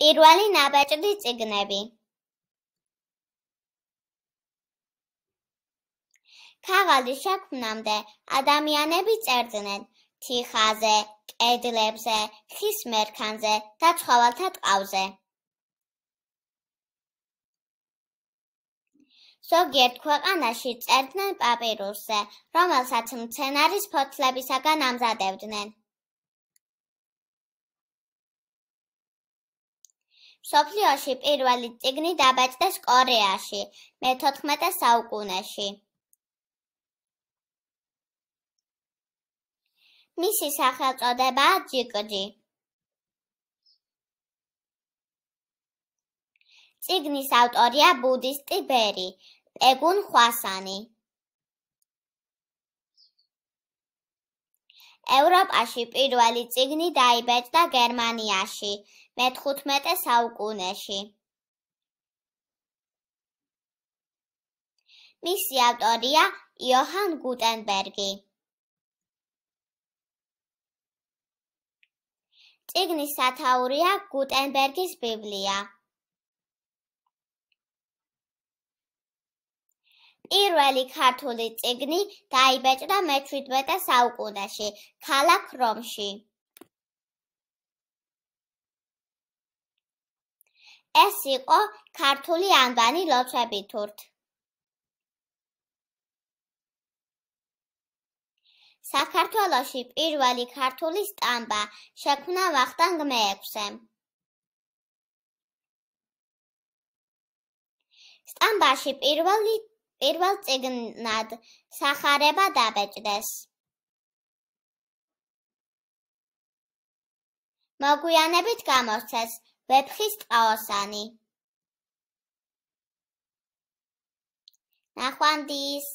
პირველი ნაბეჭდი წიგნები. ქაღალდის შექმნამდე ადამიანები წერდნენ თიხაზე, კედლებზე, ხის მერქანზე და ცხოველთა ტყავზე. ზოგიერთ ქვეყანაში წერდნენ პაპირუსზე, რომელსაც მცენარის ფოთლებისაგან ამზადებდნენ. მსოფლიოში პირველი წიგნი დაბეჭდეს კორეაში მე-14 საუკუნეში. მისი სახელწოდებაა ჯიკჯი. წიგნის ავტორია ბუდისტი ბერი პეგუნ ხვასანი. ევროპაში პირველი წიგნი დაიბეჭდა გერმანიაში მე-15 საუკუნეში. მისი ავტორია იოჰან გუტენბერგი. წიგნის სათაურია გუტენბერგის ბიბლია. პირველი ქართული წიგნი დაიბეჭდა მე-17 საუკუნეში ქალაქ რომში. ეს იყო ქართული ანბანი ლოცვებითურთ. საქართველოში პირველი ქართული სტამბა შექმნა ვახტანგ მე-6-ე. სტამბაში პირველი პირველ წიგნად სახარება დაბეჭდეს. მოგვიანებით გამოსცეს ვეფხის ტყაოსანი. ნახვამდის